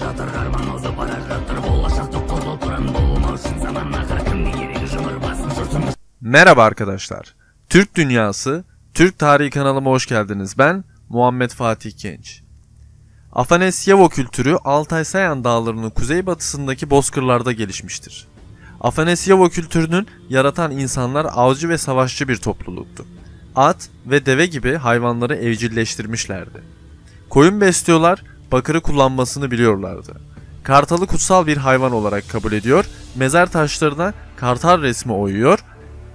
жатыр арман озып бара жатыр болашақты қозғалтыран болма үшін заманға кімге керек жымыр басын жұртымыз Merhaba arkadaşlar. Türk Dünyası, Türk Tarihi kanalıma hoş geldiniz. Ben Muhammed Fatih Genç. Afanasyevo kültürü Altay Sayan dağlarının kuzeybatısındaki bozkırlarda gelişmiştir. Afanasyevo kültürünün yaratan insanlar avcı ve savaşçı bir topluluktu. At ve deve gibi hayvanları evcilleştirmişlerdi. Koyun besliyorlar, bakırı kullanmasını biliyorlardı. Kartalı kutsal bir hayvan olarak kabul ediyor, mezar taşlarına kartal resmi oyuyor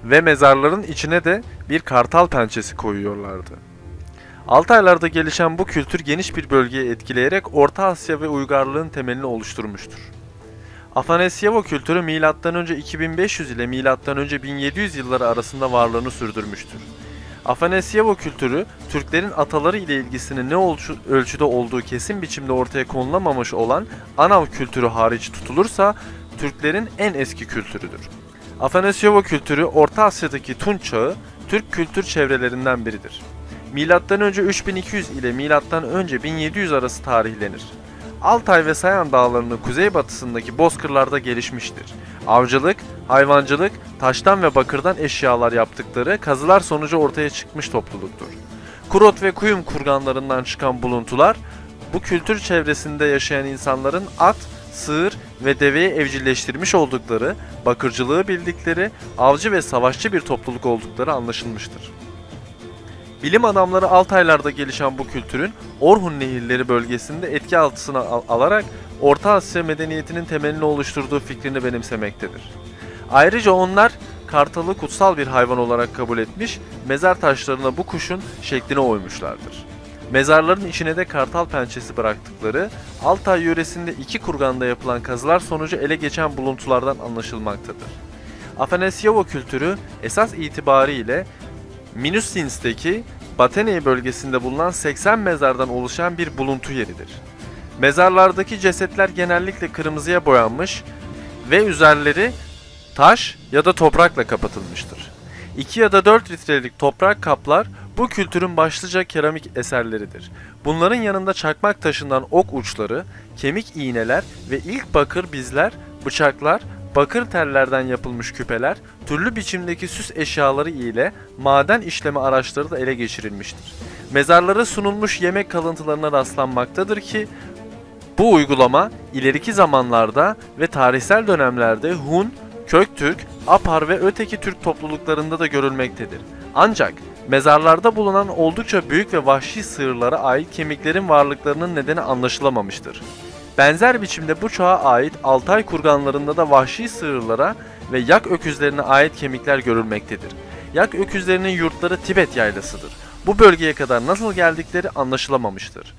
ve mezarların içine de bir kartal pençesi koyuyorlardı. Altaylarda gelişen bu kültür geniş bir bölgeyi etkileyerek Orta Asya ve uygarlığın temelini oluşturmuştur. Afanasyevo kültürü M.Ö. 2500 ile M.Ö. 1700 yılları arasında varlığını sürdürmüştür. Afanasyevo kültürü, Türklerin ataları ile ilgisinin ne ölçüde olduğu kesin biçimde ortaya konulamamış olan Anav kültürü hariç tutulursa, Türklerin en eski kültürüdür. Afanasyevo kültürü Orta Asya'daki Tunç çağı Türk kültür çevrelerinden biridir. Milattan önce 3200 ile milattan önce 1700 arası tarihlenir. Altay ve Sayan dağlarının kuzeybatısındaki bozkırlarda gelişmiştir. Avcılık, hayvancılık, taştan ve bakırdan eşyalar yaptıkları kazılar sonucu ortaya çıkmış topluluktur. Kurot ve Kuyum kurganlarından çıkan buluntular, bu kültür çevresinde yaşayan insanların at, sığır ve deveyi evcilleştirmiş oldukları, bakırcılığı bildikleri, avcı ve savaşçı bir topluluk oldukları anlaşılmıştır. Bilim adamları Altaylar'da gelişen bu kültürün Orhun Nehirleri bölgesinde etki altısına al- alarak Orta Asya medeniyetinin temelini oluşturduğu fikrini benimsemektedir. Ayrıca onlar kartalı kutsal bir hayvan olarak kabul etmiş, mezar taşlarına bu kuşun şeklini oymuşlardır. Mezarların içine de kartal pençesi bıraktıkları Altay yöresinde iki kurganda yapılan kazılar sonucu ele geçen buluntulardan anlaşılmaktadır. Afanasyevo kültürü esas itibariyle Minusins'teki Bateney bölgesinde bulunan 80 mezardan oluşan bir buluntu yeridir. Mezarlardaki cesetler genellikle kırmızıya boyanmış ve üzerleri taş ya da toprakla kapatılmıştır. 2 ya da 4 litrelik toprak kaplar bu kültürün başlıca keramik eserleridir. Bunların yanında çakmak taşından ok uçları, kemik iğneler ve ilk bakır bizler, bıçaklar, bakır tellerden yapılmış küpeler, türlü biçimdeki süs eşyaları ile maden işleme araçları da ele geçirilmiştir. Mezarlara sunulmuş yemek kalıntılarına rastlanmaktadır ki bu uygulama ileriki zamanlarda ve tarihsel dönemlerde Hun, Köktürk, Apar ve öteki Türk topluluklarında da görülmektedir. Ancak mezarlarda bulunan oldukça büyük ve vahşi sığırlara ait kemiklerin varlıklarının nedeni anlaşılamamıştır. Benzer biçimde bu çağa ait Altay kurganlarında da vahşi sığırlara ve yak öküzlerine ait kemikler görülmektedir. Yak öküzlerinin yurtları Tibet yaylasıdır. Bu bölgeye kadar nasıl geldikleri anlaşılamamıştır.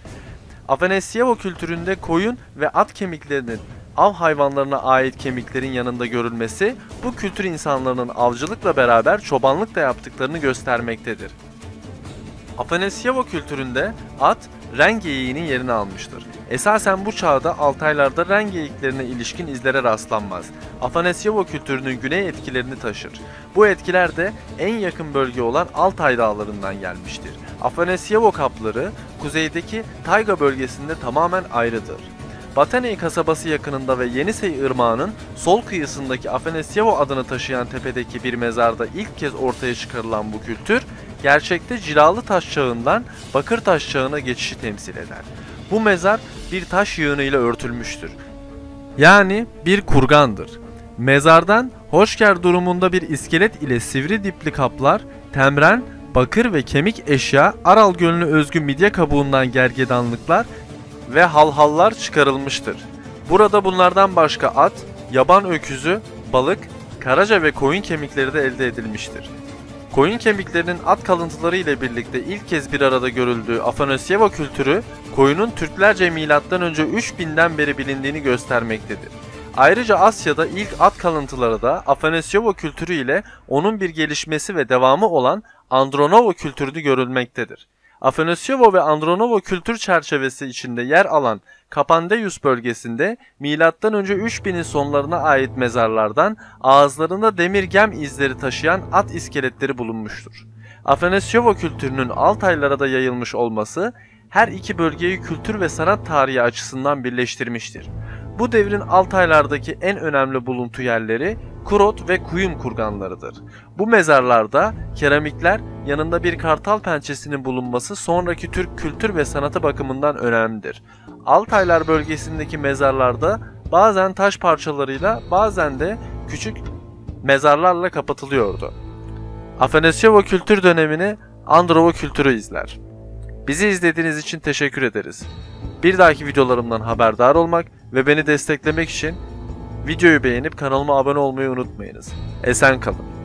Afanasyevo kültüründe koyun ve at kemiklerinin av hayvanlarına ait kemiklerin yanında görülmesi bu kültür insanlarının avcılıkla beraber çobanlık da yaptıklarını göstermektedir. Afanasyevo kültüründe at ren geyiğinin yerini almıştır. Esasen bu çağda Altaylarda ren geyiklerine ilişkin izlere rastlanmaz. Afanasyevo kültürünün güney etkilerini taşır. Bu etkiler de en yakın bölge olan Altay dağlarından gelmiştir. Afanasyevo kapları kuzeydeki Tayga bölgesinde tamamen ayrıdır. Bataney kasabası yakınında ve Yenisey Irmağı'nın sol kıyısındaki Afanasyevo adını taşıyan tepedeki bir mezarda ilk kez ortaya çıkarılan bu kültür, gerçekte cilalı taş çağından bakır taş çağına geçişi temsil eder. Bu mezar bir taş yığınıyla örtülmüştür. Yani bir kurgandır. Mezardan hoşger durumunda bir iskelet ile sivri dipli kaplar, temren, bakır ve kemik eşya, Aral Gölü'ne özgü midye kabuğundan gergedanlıklar ve halhallar çıkarılmıştır. Burada bunlardan başka at, yaban öküzü, balık, karaca ve koyun kemikleri de elde edilmiştir. Koyun kemiklerinin at kalıntıları ile birlikte ilk kez bir arada görüldüğü Afanasyevo kültürü, koyunun Türklerce milattan önce 3000'den beri bilindiğini göstermektedir. Ayrıca Asya'da ilk at kalıntıları da Afanasyevo kültürü ile onun bir gelişmesi ve devamı olan Andronovo kültürünü görülmektedir. Afanasyevo ve Andronovo kültür çerçevesi içinde yer alan Kapandeyus bölgesinde M.Ö. 3000'in sonlarına ait mezarlardan ağızlarında demir gem izleri taşıyan at iskeletleri bulunmuştur. Afanasyevo kültürünün Altaylara da yayılmış olması her iki bölgeyi kültür ve sanat tarihi açısından birleştirmiştir. Bu devrin Altaylardaki en önemli buluntu yerleri Kurot ve Kuyum kurganlarıdır. Bu mezarlarda keramikler yanında bir kartal pençesinin bulunması sonraki Türk kültür ve sanatı bakımından önemlidir. Altaylar bölgesindeki mezarlarda bazen taş parçalarıyla bazen de küçük mezarlarla kapatılıyordu. Afanasyevo kültür dönemini Androvo kültürü izler. Bizi izlediğiniz için teşekkür ederiz. Bir dahaki videolarımdan haberdar olmak ve beni desteklemek için videoyu beğenip kanalıma abone olmayı unutmayınız. Esen kalın.